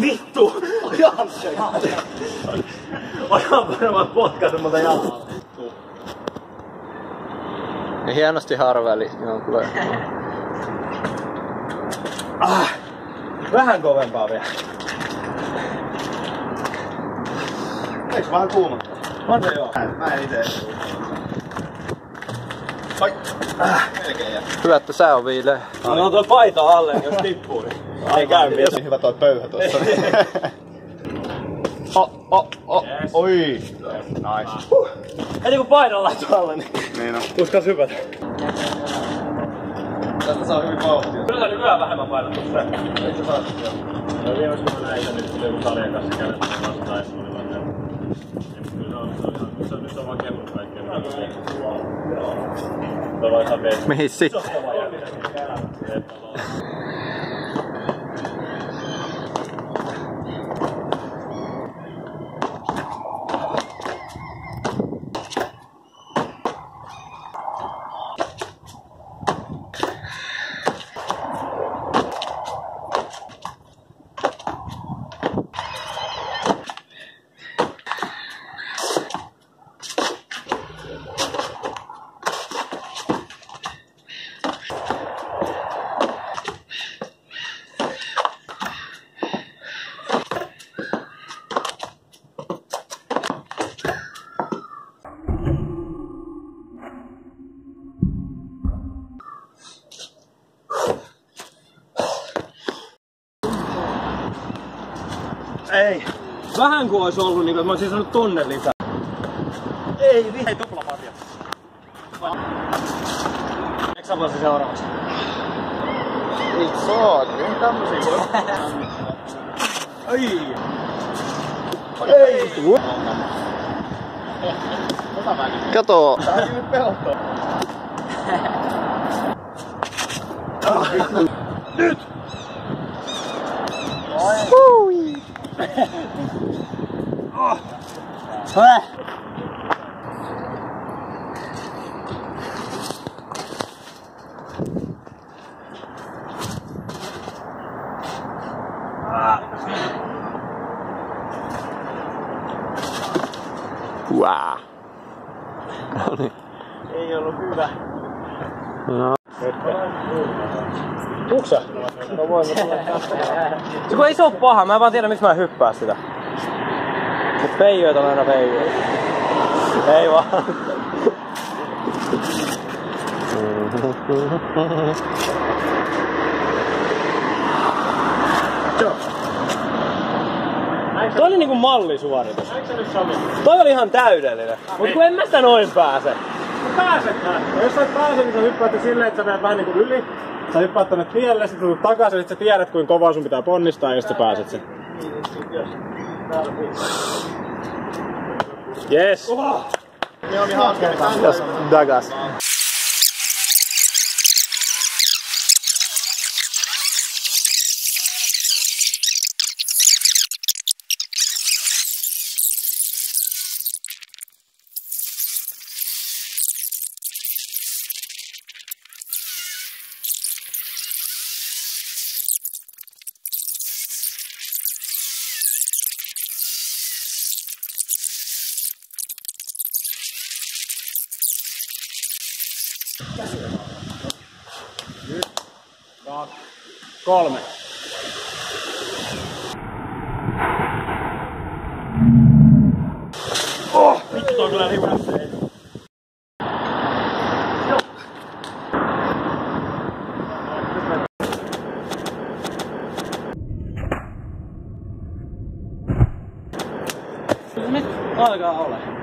Vittu! Ojan se! Ojan varmaan potkaisen monta jalkaa. Ja hienosti harveli jonkun Ah, vähän kovempaa vielä. Eiks vähän kuuma? On se joo. Mä en ite. Ai. Äh, melkein jää. Hyvä, että sää on viileä. No on tuo paita alle, niin jos tippuu, niin ei käy mitään. hyvä toi pöyhä tuossa. Oh, oh, oh. Yes. Oi. Nice. Heti kun paidan laittu alle, niin Niin on. uskas hypätä. Tästä saa hyvin vauhtia. Kyllä nykyään vähemmän painotusta. Eikö saa? No viimeksi kun mä näin sen nyt joku sarjan kanssa käydä vastaan, ja se oli vaan se. Kyllä se on, se on ihan, se on, nyt se on vaan kehunut kaikkea. mitä mä teen. Se on vaan ihan vees. Mihin sitten? Ei. Vähän kuin olisi ollut, niin kuin, mä olisin saanut tonne lisää. Ei, vi... Ei tuplapatia. Eikö sä voisi seuraavaksi? Ei saa, niin tämmösiä voi. Ai! Ei. Kato! Tää on nyt pelottaa. Nyt! Häh? Wow. Ei ollut hyvä. No. Tuuksa? No voin mä tulla Se kun ei se oo paha, mä en vaan tiedä miksi mä en hyppää sitä. Mut feijoita on aina feijoita. Ei vaan. Toi oli niinku mallisuoritus. Toi oli ihan täydellinen. Mut kun en mä sitä noin pääse. Pääsetään. Ja jos sä et pääse, niin sä hyppäät silleen, että sä menet vähän niinku yli. Sä hyppäät tänne tielle, sit tulet takaisin, sit sä tiedät kuinka kovaa sun pitää ponnistaa ja sit sä pääset sen. Yes. Ne on Kolme. Vittu toi on kyllä hyvä. Nyt alkaa olla.